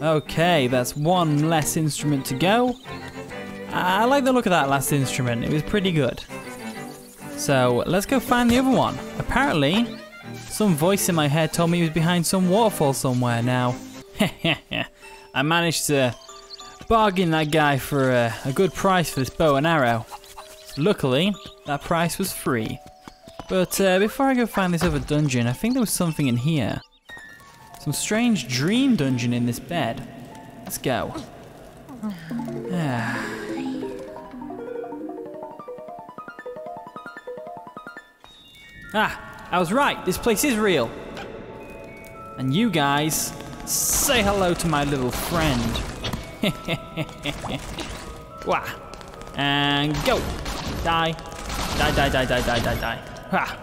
Okay, that's one less instrument to go. I like the look of that last instrument. It was pretty good. So let's go find the other one. Apparently, some voice in my head told me he was behind some waterfall somewhere now. I managed to bargain that guy for a, a good price for this bow and arrow. Luckily, that price was free. But uh, before I go find this other dungeon, I think there was something in here. Some strange dream dungeon in this bed. Let's go. Ah. ah, I was right. This place is real. And you guys, say hello to my little friend. Wah. And go. Die. Die, die, die, die, die, die, die. Ha.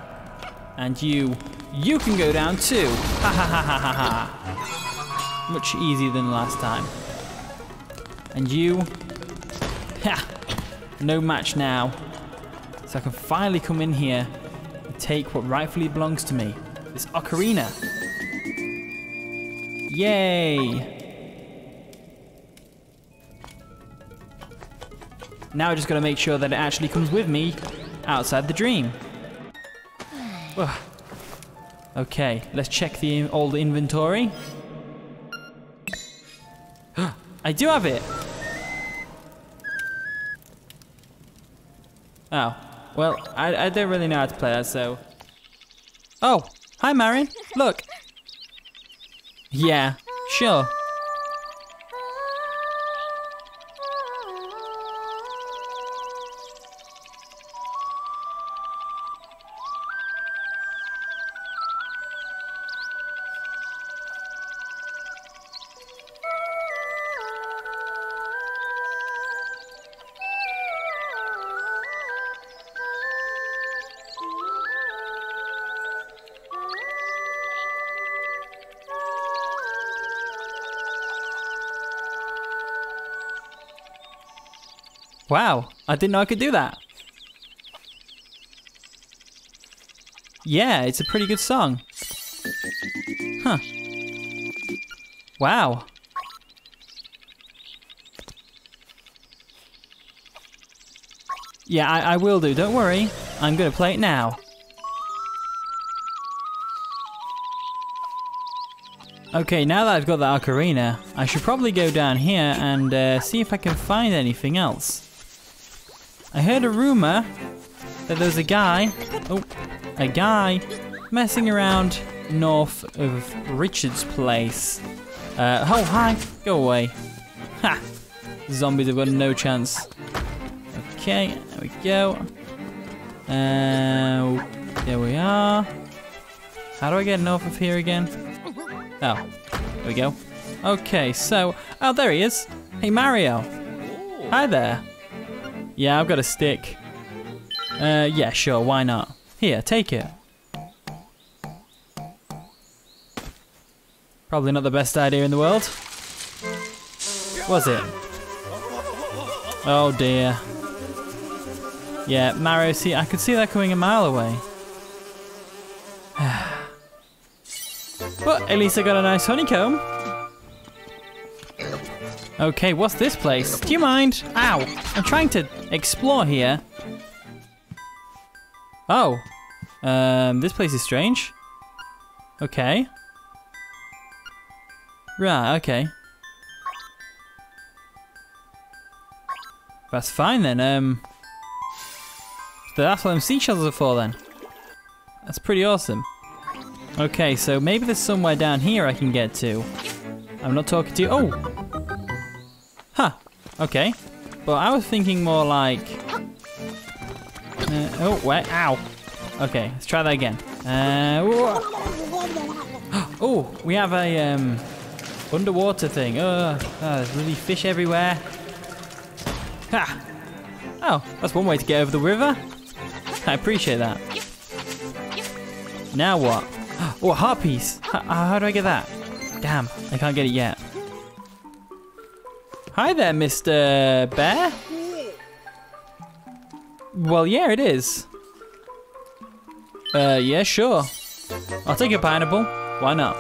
And you, you can go down too. Ha ha ha ha ha ha. Much easier than last time. And you, ha. No match now. So I can finally come in here and take what rightfully belongs to me. This ocarina. Yay! Now I just gotta make sure that it actually comes with me outside the dream. Ugh. Okay, let's check the old inventory. I do have it! Oh, well, I, I don't really know how to play that, so... Oh, hi Marin, look! Yeah, sure. Wow, I didn't know I could do that. Yeah, it's a pretty good song. Huh. Wow. Yeah, I, I will do, don't worry. I'm gonna play it now. Okay, now that I've got the ocarina, I should probably go down here and uh, see if I can find anything else. I heard a rumor that there's a guy, oh, a guy messing around north of Richard's place. Uh, oh, hi, go away. Ha! Zombies have got no chance. Okay, there we go. Uh, there we are. How do I get north of here again? Oh, there we go. Okay, so, oh, there he is. Hey, Mario. Hi there. Yeah, I've got a stick. Uh, yeah, sure, why not? Here, take it. Probably not the best idea in the world. Was it? Oh dear. Yeah, Mario, see, I could see that coming a mile away. but at least I got a nice honeycomb. Okay, what's this place? Do you mind? Ow! I'm trying to explore here. Oh. Um, this place is strange. Okay. Right, okay. That's fine then. Um, that's what them seashells are for then. That's pretty awesome. Okay, so maybe there's somewhere down here I can get to. I'm not talking to you. Oh! Okay. But I was thinking more like... Uh, oh, wait. Ow. Okay, let's try that again. Uh, oh, we have a um, underwater thing. Oh, oh, there's really fish everywhere. Ha! Oh, that's one way to get over the river. I appreciate that. Now what? Oh, a heart piece. How do I get that? Damn, I can't get it yet. Hi there, Mr. Bear. Well, yeah, it is. Uh, yeah, sure. I'll take a pineapple. Why not?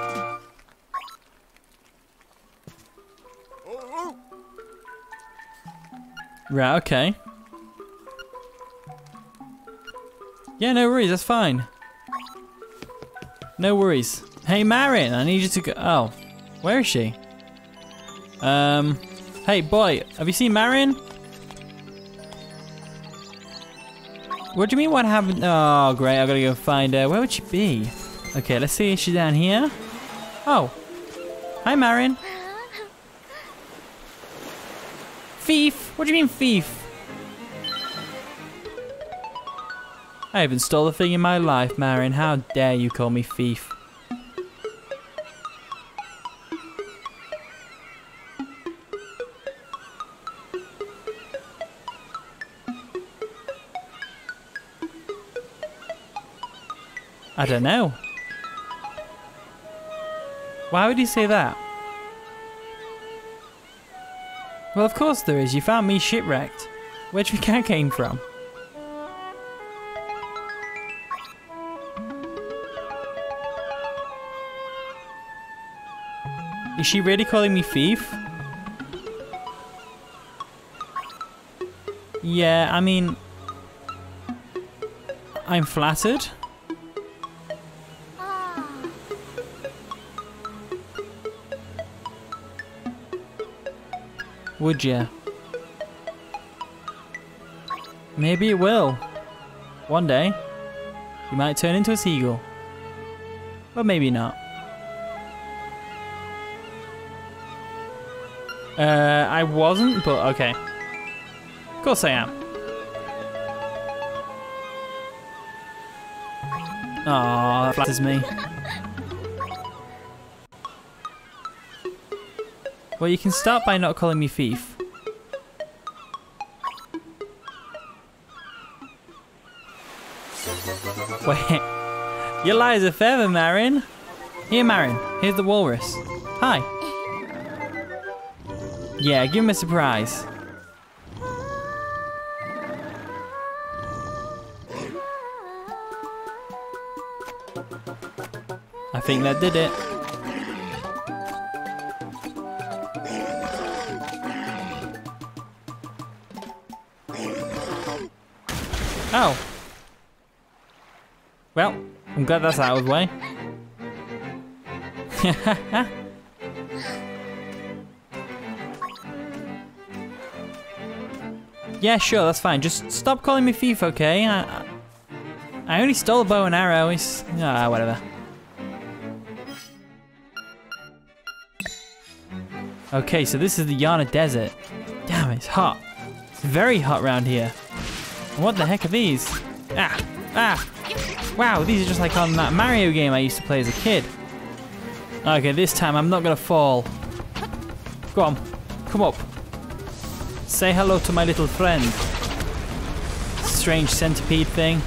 Right, okay. Yeah, no worries, that's fine. No worries. Hey, Marin, I need you to go. Oh, where is she? Um hey, boy, have you seen Marin? What do you mean, what happened? Oh, great, I gotta go find her. Where would she be? Okay, let's see, is she down here? Oh, hi, Marin. Thief? What do you mean, thief? I haven't stole a thing in my life, Marin. How dare you call me thief? I don't know. Why would you say that? Well, of course there is. You found me shipwrecked. Where'd think I came from? Is she really calling me thief? Yeah, I mean... I'm flattered. Would you? Maybe it will. One day, you might turn into a seagull. But maybe not. Uh, I wasn't, but okay. Of course I am. Aw, that flatters me. Well, you can start by not calling me thief. Wait. Your lies are feather, Marin. Here, Marin. Here's the walrus. Hi. Yeah, give him a surprise. I think that did it. Oh. Well, I'm glad that's out of the way. yeah, sure, that's fine. Just stop calling me thief, okay? I, I only stole a bow and arrow. It's, ah, whatever. Okay, so this is the Yarna Desert. Damn, it's hot. It's very hot around here. What the heck are these? Ah, ah. Wow, these are just like on that Mario game I used to play as a kid. Okay, this time I'm not gonna fall. Go on, come up. Say hello to my little friend. Strange centipede thing.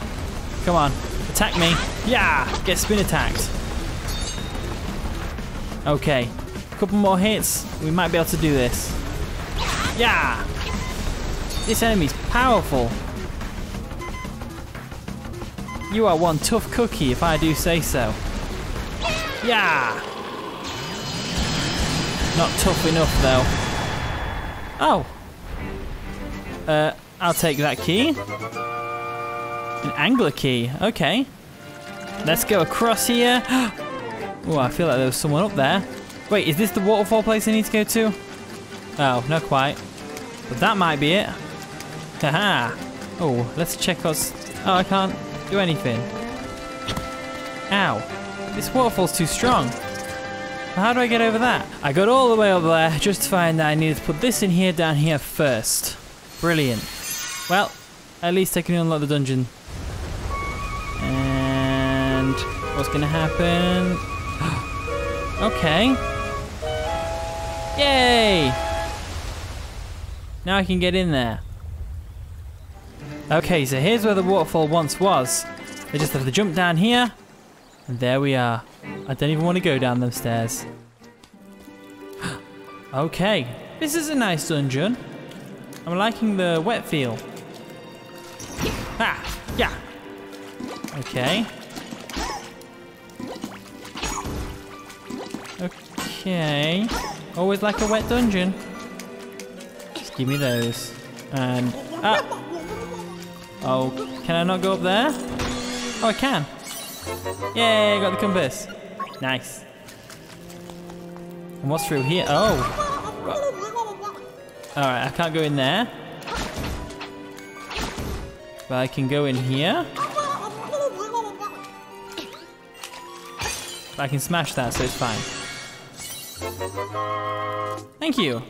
Come on, attack me. Yeah, get spin attacked. Okay, a couple more hits. We might be able to do this. Yeah! This enemy's powerful. You are one tough cookie, if I do say so. Yeah! Not tough enough, though. Oh! Uh, I'll take that key. An angler key, okay. Let's go across here. oh, I feel like there was someone up there. Wait, is this the waterfall place I need to go to? Oh, not quite. But that might be it. Haha. Oh, let's check us. Oh, I can't do anything. Ow. This waterfall's too strong. How do I get over that? I got all the way over there just to find that I needed to put this in here down here first. Brilliant. Well, at least I can unlock the dungeon. And what's gonna happen? okay. Yay! Now I can get in there. Okay, so here's where the waterfall once was. I just have to jump down here, and there we are. I don't even want to go down those stairs. okay, this is a nice dungeon. I'm liking the wet feel. Ah, yeah. Okay. Okay. Always like a wet dungeon. Just give me those. And, ah! Oh, can I not go up there? Oh, I can. Yay, got the compass. Nice. And what's through here? Oh. Alright, I can't go in there. But I can go in here. I can smash that, so it's fine. Thank you.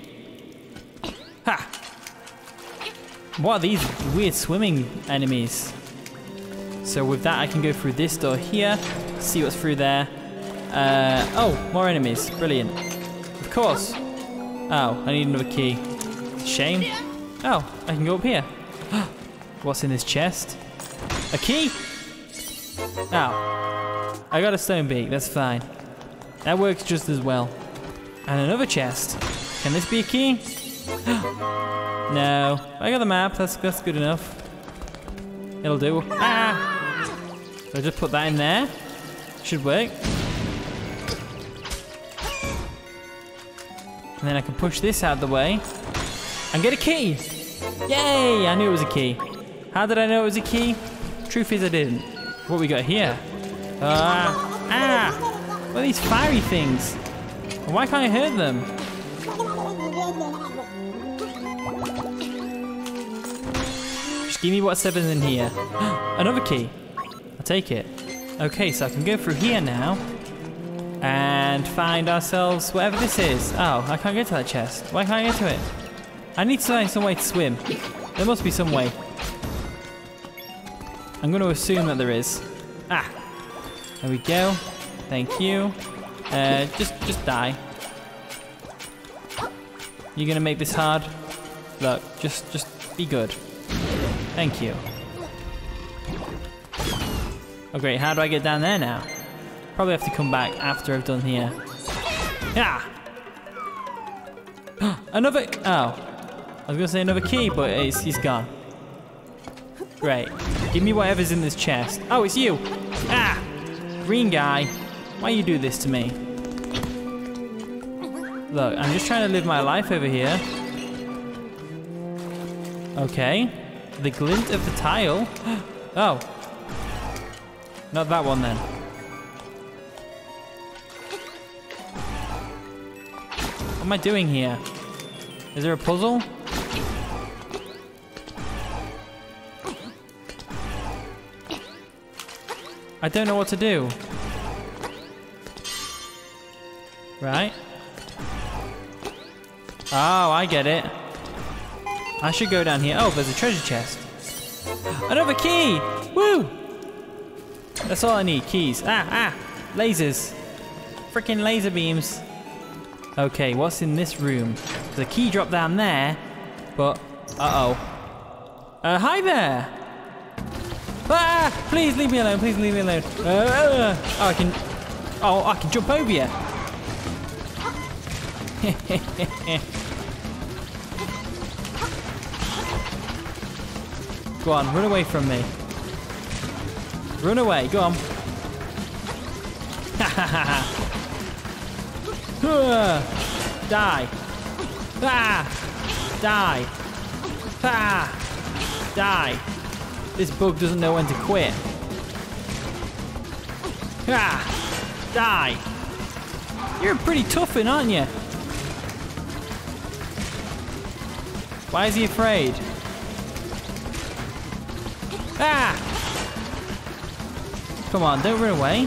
What are these weird swimming enemies? So with that, I can go through this door here, see what's through there. Uh, oh, more enemies. Brilliant. Of course. Oh, I need another key. Shame. Oh, I can go up here. What's in this chest? A key? Oh. I got a stone beak, that's fine. That works just as well. And another chest. Can this be a key? no. I got the map, that's, that's good enough. It'll do. Ah! So just put that in there. Should work. And then I can push this out of the way and get a key. Yay! I knew it was a key. How did I know it was a key? Truth is I didn't. What we got here? Ah! ah! What are these fiery things? Why can't I hurt them? Give me whatever's in here. Another key. I'll take it. Okay, so I can go through here now and find ourselves whatever this is. Oh, I can't get to that chest. Why can't I get to it? I need to find some way to swim. There must be some way. I'm going to assume that there is. Ah, there we go. Thank you. Uh, just, just die. You're going to make this hard? Look, just, just be good. Thank you. Oh great, how do I get down there now? Probably have to come back after I've done here. Yeah. another. Oh, I was gonna say another key, but it's, he's gone. Great. Give me whatever's in this chest. Oh, it's you. Ah, green guy. Why you do this to me? Look, I'm just trying to live my life over here. Okay. The glint of the tile. Oh. Not that one then. What am I doing here? Is there a puzzle? I don't know what to do. Right? Oh, I get it. I should go down here. Oh, there's a treasure chest. Another key! Woo! That's all I need, keys. Ah, ah! Lasers. Freaking laser beams. Okay, what's in this room? There's a key drop down there, but uh-oh. Uh, hi there! Ah! Please leave me alone, please leave me alone. Uh, oh, I can... Oh, I can jump over you. go on, run away from me. Run away, go on. Ha ha ha. Die. Ah! Die. Ah! Die. This bug doesn't know when to quit. Ah! Die. You're a pretty toughin', aren't you? Why is he afraid? Ah! Come on, don't run away.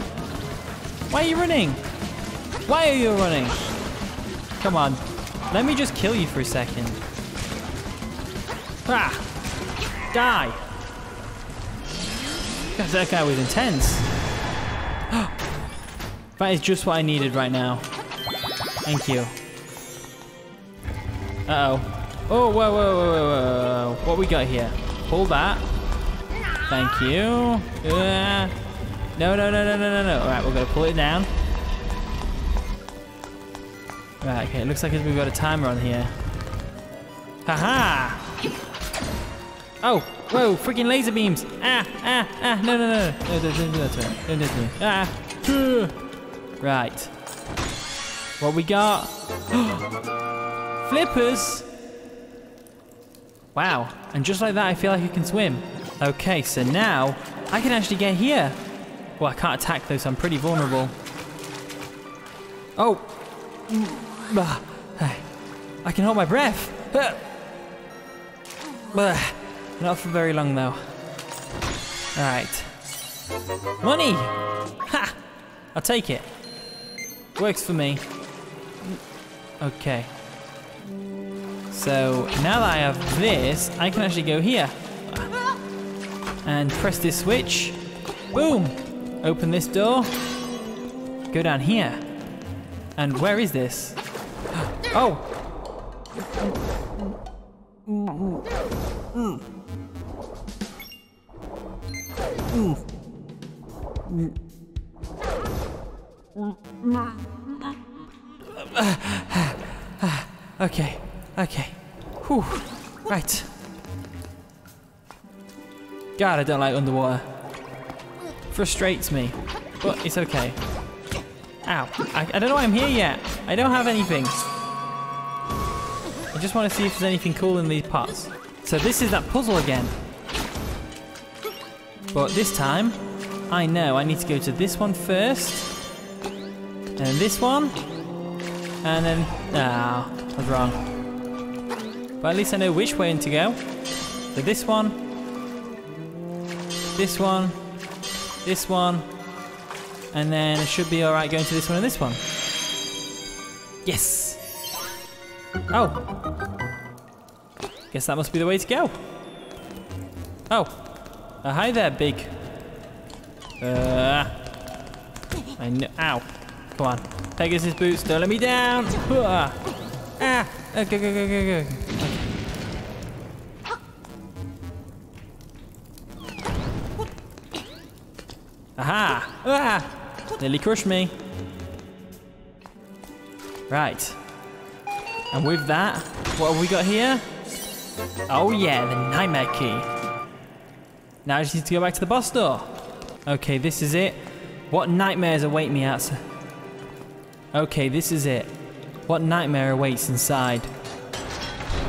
Why are you running? Why are you running? Come on. Let me just kill you for a second. Ah! Die! God, that guy was intense. that is just what I needed right now. Thank you. Uh-oh. Oh, whoa, whoa, whoa, whoa, whoa. What we got here? Pull that. Thank you. Uh, no, no, no, no, no, no, no. All right, we're going to pull it down. Right, okay, it looks like we've got a timer on here. Haha! Oh, whoa, freaking laser beams! Ah, ah, ah, no, no, no, no, to me. Don't do that to me. Ah! Right. What we got? Flippers! Wow, and just like that, I feel like I can swim. Okay, so now I can actually get here. Well, I can't attack though, so I'm pretty vulnerable. Oh! Ah, I can hold my breath. Not for very long though. Alright. Money! Ha! I'll take it. Works for me. Okay. So now that I have this, I can actually go here. And press this switch. Boom! Open this door. Go down here. And where is this? Oh! Okay, okay. Whew. Right. God, I don't like underwater. Frustrates me, but it's okay. Ow. I, I don't know why I'm here yet. I don't have anything. I just want to see if there's anything cool in these pots. So this is that puzzle again. But this time, I know I need to go to this one first. And this one. And then... Ah, I was wrong. But at least I know which way to go. So this one. This one. This one. And then it should be alright going to this one and this one. Yes! Oh! Guess that must be the way to go. Oh. Uh, hi there, big. Uh, I know. Ow. Come on. Pegasus boots, don't let me down. Ah. ah. go, go, go, go, go. Aha! Ah! Nearly crushed me. Right. And with that, what have we got here? Oh yeah, the nightmare key. Now I just need to go back to the boss door. Okay, this is it. What nightmares await me outside? Okay, this is it. What nightmare awaits inside?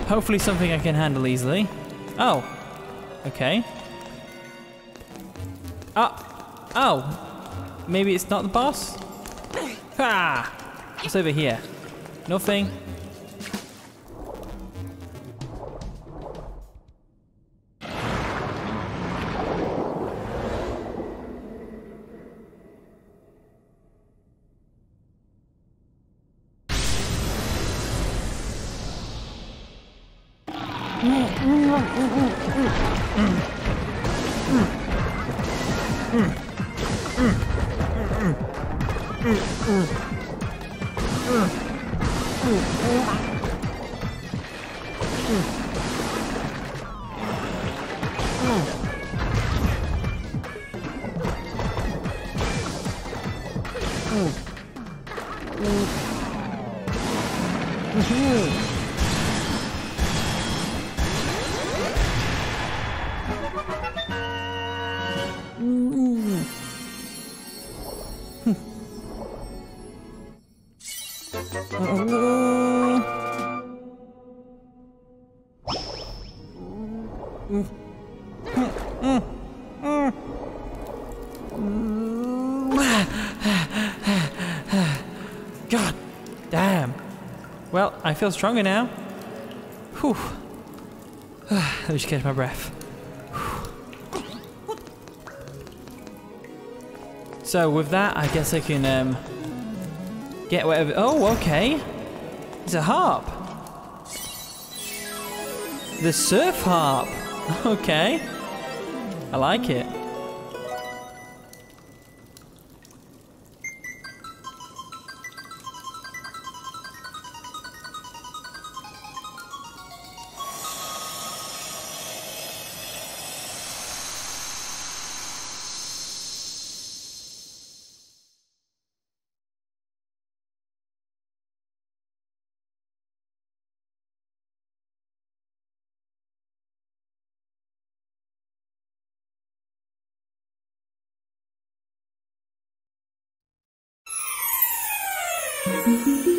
Hopefully something I can handle easily. Oh. Okay. Oh. Oh. Maybe it's not the boss? Ha! What's over here? Nothing. God I feel stronger now. Whew. Let me just catch my breath. So with that, I guess I can um, get whatever. Oh, okay. It's a harp. The surf harp. Okay. I like it. Thank you.